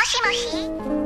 もしもし。